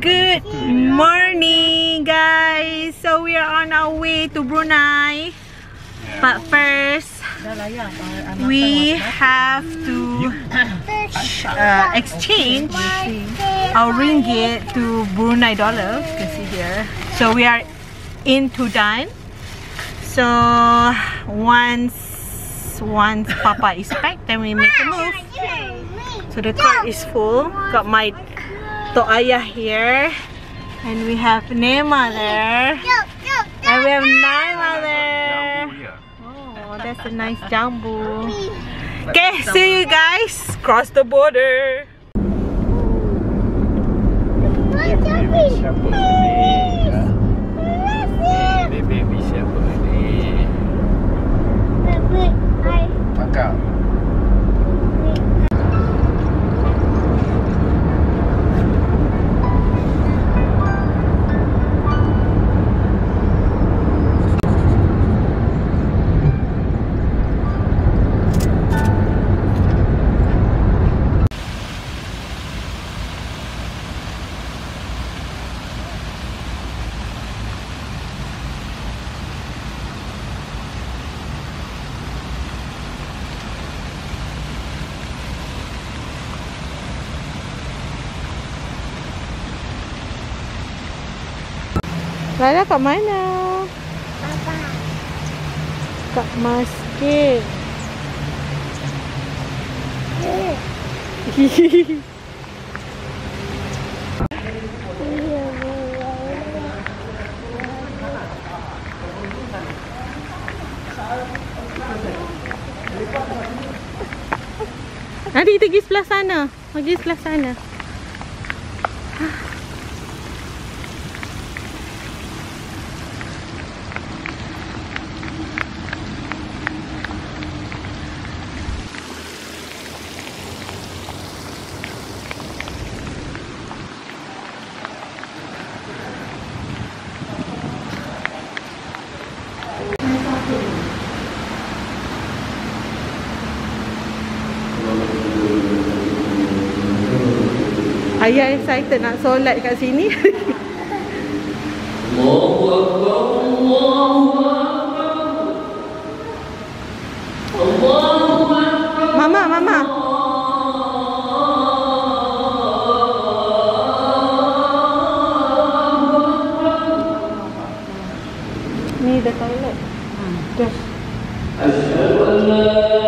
Good morning guys. So we are on our way to Brunei. But first we have to uh, exchange our ringgit to Brunei dollar. You can see here. So we are in Tudan. So once once Papa is back, then we make a move. So the car is full. Got my to Ayah here. And we have Nema there. And we have Naima there. That's a nice jambu. Okay, see you guys. Cross the border. Lala kat mana? Kat masjid. Nanti kita pergi sebelah sana. Pergi sebelah sana. Ayah excited nak solat kat sini. Mama, mama. Ni the toilet. كيف؟ أشهد أن لا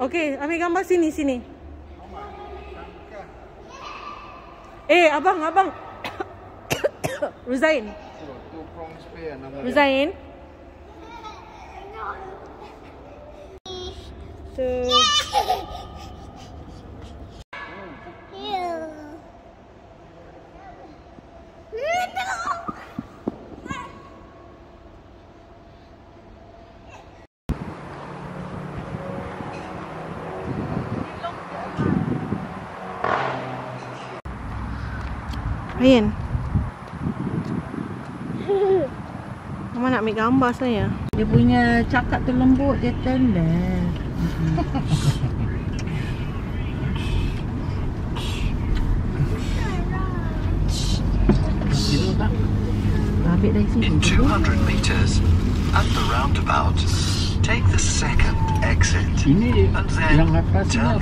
Okay, ambil gambar sini, sini. Eh, abang, abang. Ruzain. Tu. Ruzain. So, Ryan. Mama nak ambil gambar saya. Dia punya cakap tu lembut, dia tender. Tidur tak? Ambil dari sini. In 200 meters, at the roundabout, take the second exit. Ini And then yang atas ni turn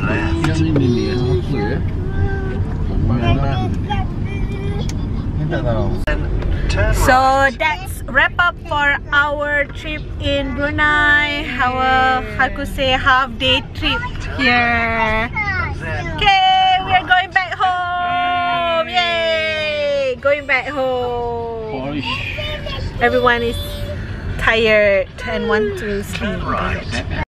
left. So that's wrap up for our trip in Brunei. Our how could say half day trip here. Okay, we are going back home. Yay! Going back home. Everyone is tired and want to sleep.